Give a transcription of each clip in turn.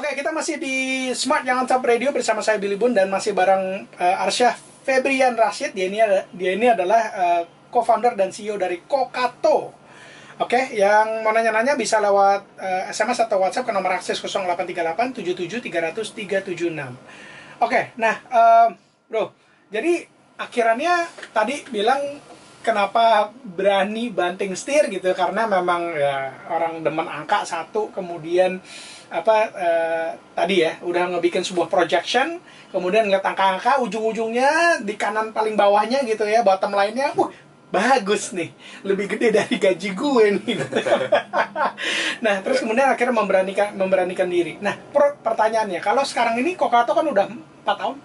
Oke, kita masih di Smart Yang Top Radio bersama saya Billy Bun dan masih bareng uh, Arsyah Febrian Rashid. Dia ini ada, dia ini adalah uh, co-founder dan CEO dari Kokato. Oke, yang mau nanya-nanya bisa lewat uh, SMS atau WhatsApp ke nomor akses 0838 77 300 376. Oke, nah, uh, bro, jadi akhirannya tadi bilang kenapa berani banting setir gitu karena memang ya orang demen angka satu kemudian apa eh, tadi ya udah ngebikin sebuah projection kemudian ngeliat angka-angka ujung-ujungnya di kanan paling bawahnya gitu ya bottom lainnya uh bagus nih lebih gede dari gaji gue nih nah terus kemudian akhirnya memberanikan memberanikan diri nah per pertanyaannya kalau sekarang ini Kokato kan udah empat tahun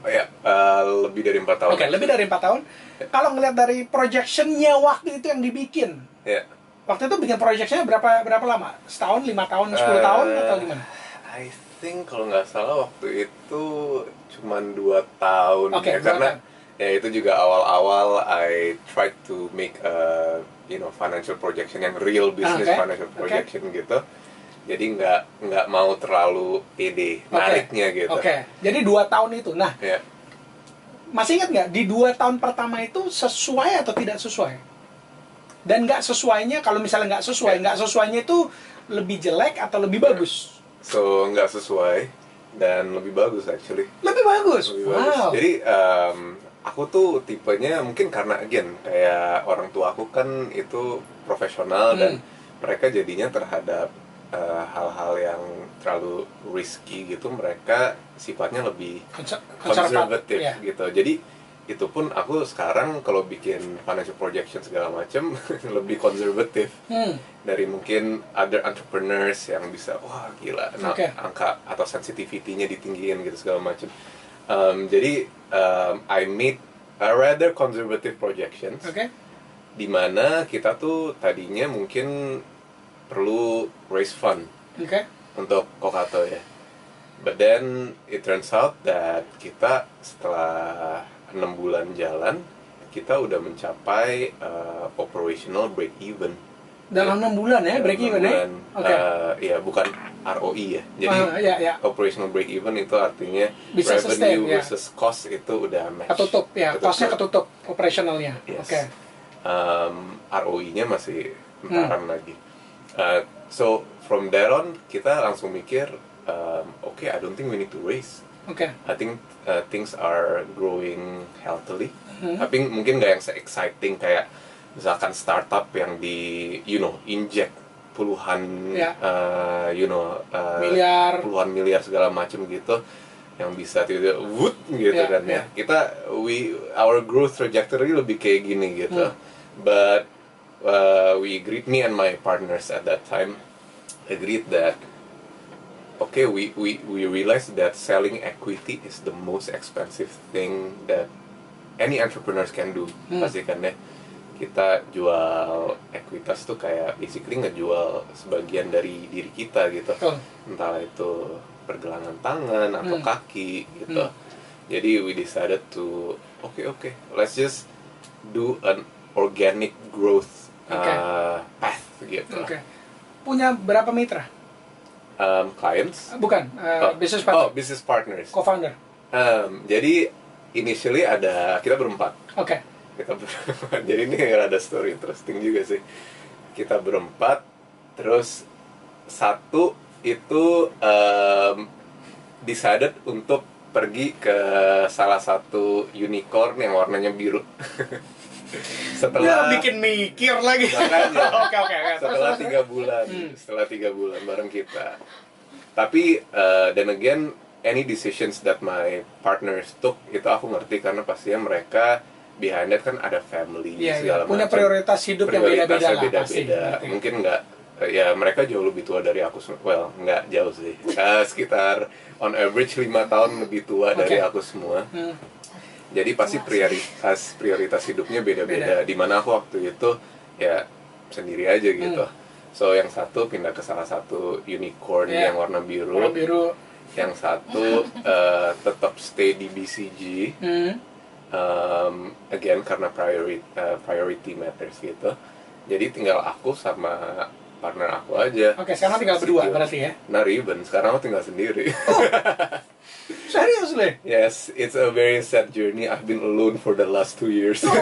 Oh ya, uh, lebih dari empat tahun. Oke, lebih dari empat tahun. Kalau ngeliat dari projectionnya waktu itu yang dibikin, Ya. Waktu itu bikin projectionnya berapa berapa lama? Setahun, lima tahun, sepuluh Eh, tahun atau gimana? I think kalau nggak salah waktu itu cuman dua tahun Oke, ya dua karena tahun. ya itu juga awal-awal I tried to make a you know financial projection yang real business Ah, Oke, financial oke. projection gitu. Jadi nggak nggak mau terlalu pede nariknya gitu. Oke, jadi dua tahun itu. Nah, Ya. masih ingat nggak di dua tahun pertama itu sesuai atau tidak sesuai? Dan nggak sesuainya, kalau misalnya nggak sesuai, Ya. nggak sesuainya itu lebih jelek atau lebih bagus? So nggak sesuai dan lebih bagus actually. Lebih bagus. Lebih bagus. Wow. Jadi um, aku tuh tipenya mungkin karena again kayak orang tua aku kan itu profesional dan Hmm. mereka jadinya terhadap uh, hal-hal yang terlalu risky gitu mereka sifatnya lebih Konser- konservatif ya. gitu. Jadi itu pun aku sekarang kalau bikin financial projection segala macam lebih konservatif Hmm. dari mungkin other entrepreneurs yang bisa wah gila nah, angka atau sensitivity-nya ditinggiin gitu segala macam Um, jadi um, I made a rather conservative projections Oke. di mana kita tuh tadinya mungkin perlu raise fund Oke. untuk Kokato ya but then it turns out that kita setelah enam bulan jalan kita udah mencapai uh, operational break even Dalam enam bulan ya, dalam break even ya? bulan, Oke. eh, ya bukan ROI ya. Jadi Ah, ya, ya. operational break even itu artinya Bisa revenue sustain, ya. versus cost itu udah match. Ketutup ya, costnya ketutup operationalnya. Yes. Oke. Um, ROI-nya masih Hmm. bentaran lagi. Uh, so from there on kita langsung mikir, um, oke I don't think we need to raise. Oke. I think uh, things are growing healthily. Hmm. Tapi mungkin nggak yang se-exciting kayak misalkan startup yang di you know inject puluhan Ya. uh, you know uh, Miliar. puluhan miliar segala macam gitu yang bisa tiba-tiba wood gitu Ya, kan ya. ya. Kita we our growth trajectory lebih kayak gini gitu. Hmm. But uh, we agreed me and my partners at that time agreed that okay we, we we realized that selling equity is the most expensive thing that any entrepreneurs can do Hmm. pasti kan ya kita jual ekuitas tuh kayak basically ngejual sebagian dari diri kita gitu Betul. entah itu pergelangan tangan atau Hmm. kaki gitu Hmm. jadi we decided to okay okay let's just do an organic growth Oke. uh, path gitu Oke. Punya berapa mitra? Um, clients. Bukan, eh, Oh, business oh partner, business partners. Co-founder. Um, jadi initially ada kita berempat. Oke. kita berempat. Jadi ini ada story interesting juga sih. Kita berempat terus satu itu um, decided untuk pergi ke salah satu unicorn yang warnanya biru setelah Ya, bikin mikir lagi. Makanya. Oke, oke, oke. Setelah tiga bulan Hmm. setelah tiga bulan bareng kita tapi uh, then again any decisions that my partners took itu aku ngerti karena pastinya mereka behind that kan ada family iya. segala Punya macam. prioritas hidup yang beda-beda Prioritasnya lah pasti. beda-beda Ngerti. mungkin nggak eh, ya mereka jauh lebih tua dari aku well nggak jauh sih Eh, sekitar on average lima tahun lebih tua dari Oke. aku semua Hmm. Jadi pasti prioritas prioritas hidupnya beda-beda. Di mana aku waktu itu ya sendiri aja gitu. Hmm. So yang satu pindah ke salah satu unicorn Iya. yang warna biru, Warna biru. yang satu eh, tetap stay di BCG. Hmm. Um, again karena priority priority matters gitu. Jadi tinggal aku sama partner aku aja. Oke, sekarang tinggal berdua berarti ya. Not even, sekarang aku tinggal sendiri. Serius deh. yes, it's a very sad journey. I've been alone for the last two years. Oh.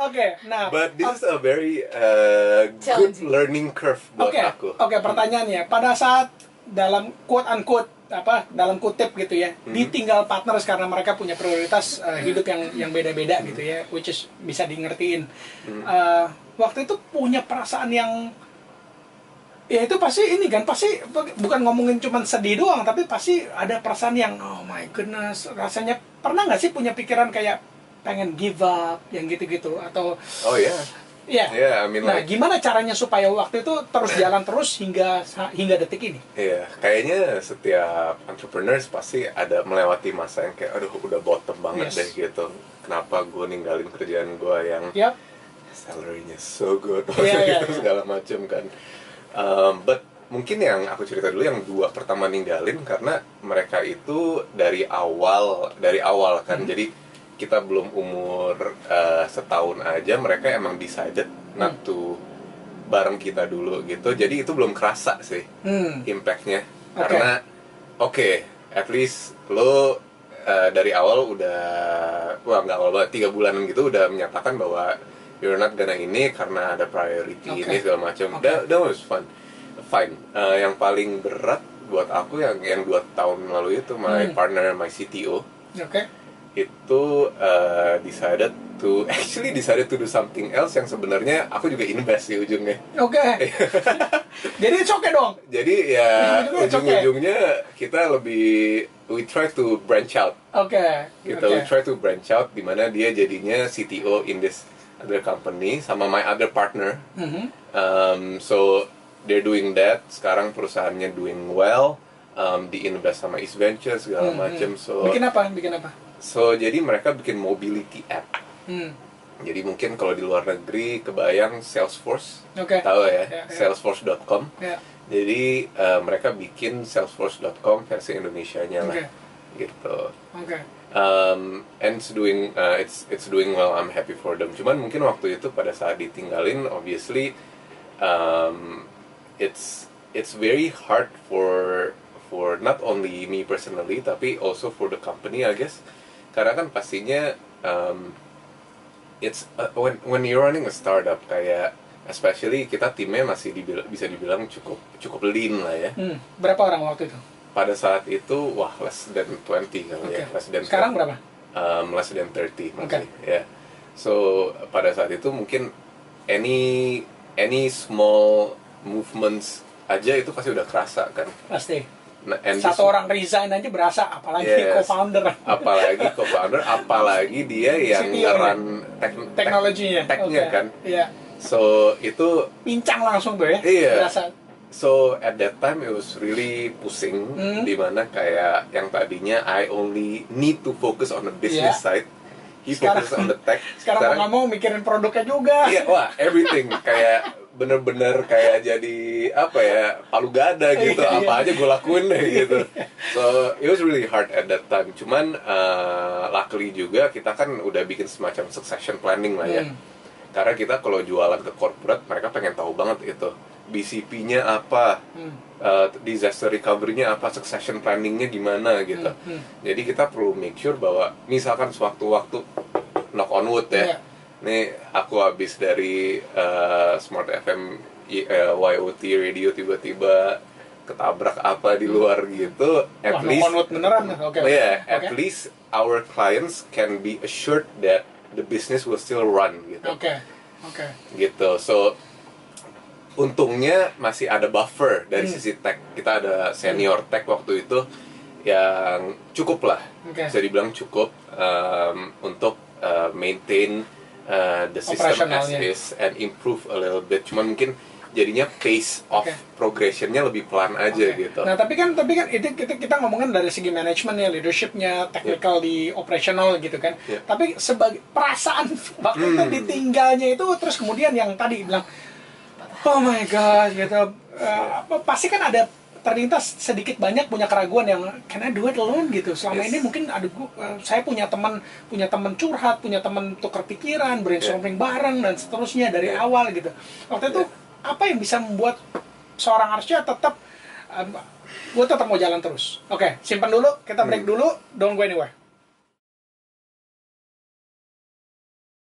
Oke, nah. But this is a very uh, good learning curve buat Oke, aku. oke pertanyaannya, pada saat dalam quote unquote apa dalam kutip gitu ya, Hmm. ditinggal partners karena mereka punya prioritas uh, hidup yang yang beda-beda gitu ya, which is bisa di ngertiin. Hmm. Uh, waktu itu punya perasaan yang ya itu pasti ini kan pasti bukan ngomongin cuman sedih doang tapi pasti ada perasaan yang oh my goodness rasanya pernah nggak sih punya pikiran kayak pengen give up yang gitu-gitu atau Oh ya, ya Yeah, I mean nah like- gimana caranya supaya waktu itu terus jalan terus hingga hingga detik ini Iya, kayaknya setiap entrepreneurs pasti ada melewati masa yang kayak aduh udah bottom banget Yes. deh gitu. Kenapa gue ninggalin kerjaan gue yang ya salary-nya so good Iya, iya, gitu iya. segala macam kan. Um, but mungkin yang aku cerita dulu yang dua pertama ninggalin karena mereka itu dari awal dari awal kan. Hmm. Jadi kita belum umur uh, setahun aja mereka emang decided not Hmm. to bareng kita dulu gitu. Jadi itu belum kerasa sih hmm. impactnya Oke. karena oke at least lo uh, dari awal udah wah nggak awal banget tiga bulanan gitu udah menyatakan bahwa you're not gonna ini karena ada priority Oke. ini segala macam Oke. that, that was fun fine Uh, yang paling berat buat aku yang yang dua tahun lalu itu my Hmm. partner my CTO oke itu uh, decided to actually decided to do something else yang sebenarnya aku juga invest di ujungnya oke jadi it's okay dong Jadi ya Ujung-ujungnya okay. kita lebih we try to branch out oke gitu. oke We try to branch out di mana dia jadinya CTO in this other company sama my other partner. Mhm. Um, so they're doing that. Sekarang perusahaannya doing well. Um, di invest sama East Venture segala Mhm. macam. So bikin apa bikin apa so jadi mereka bikin mobility app. hmm. Jadi mungkin kalau di luar negeri kebayang Salesforce, oke tahu ya, Ya, ya. Salesforce.com. ya Jadi eh, mereka bikin Salesforce.com versi Indonesia-nya lah, Oke. gitu. oke Um, and it's doing uh, it's it's doing well. I'm happy for them. Cuman mungkin waktu itu pada saat ditinggalin, obviously, um, it's it's very hard for for not only me personally, tapi also for the company, I guess. Karena kan pastinya um, it's uh, when when you're running a startup kayak especially kita timnya masih dibil- bisa dibilang cukup cukup lean lah ya. hmm. berapa orang waktu itu Pada saat itu wah less than 20 kali oke ya, less than sekarang 20. berapa Um, less than 30 Oke. masih ya. So pada saat itu mungkin any any small movements aja itu pasti udah kerasa kan. pasti Nah, and satu orang resign aja berasa apalagi Yes. co-founder apalagi co-founder apalagi dia yang ngeran tek, tek- teknologinya teknya Oke. kan iya so itu pincang langsung tuh ya Iya. berasa so at that time it was really pusing Hmm. di mana kayak yang tadinya I only need to focus on the business Iya. side he Sekarang- focus on the tech sekarang mau nggak mau mikirin produknya juga iya wah everything kayak bener-bener kayak jadi apa ya palu gada gitu Iya, apa iya. aja gue lakuin deh gitu so it was really hard at that time cuman uh, luckily juga kita kan udah bikin semacam succession planning lah ya Hmm. karena kita kalau jualan ke corporate mereka pengen tahu banget itu BCP-nya apa Hmm. uh, disaster recovery-nya apa succession planning-nya gimana gitu Hmm, hmm. jadi kita perlu make sure bahwa misalkan sewaktu-waktu knock on wood ya Iya. Nih aku habis dari uh, Smart FM uh, YOT radio tiba-tiba ketabrak apa di luar gitu. At Wah, least beneran. Oke yeah, Oke. at least our clients can be assured that the business will still run gitu. Oke oke. Gitu. So untungnya masih ada buffer dari Hmm. sisi tech. Kita ada senior tech waktu itu yang cukup lah. Oke. bisa dibilang cukup um, untuk uh, maintain uh, the system as Operasionalnya. is and improve a little bit cuman mungkin jadinya pace of Oke. progressionnya lebih pelan aja Oke. gitu Nah tapi kan tapi kan itu kita kita ngomongin dari segi manajemennya, leadershipnya, technical di operational gitu kan. Iya. Tapi sebagai perasaan waktu itu Hmm. ditinggalnya itu terus kemudian yang tadi bilang, oh my god gitu, apa pasti kan ada terlintas sedikit banyak punya keraguan yang can I do it alone gitu. Selama Yes. ini mungkin gua, eh, saya punya teman punya teman curhat, punya teman tukar pikiran, brainstorming bareng dan seterusnya dari Yeah. awal gitu. Waktu itu apa yang bisa membuat seorang Arsya tetap gue tetap mau jalan terus. Oke, simpan dulu, kita break dulu, don't go anywhere.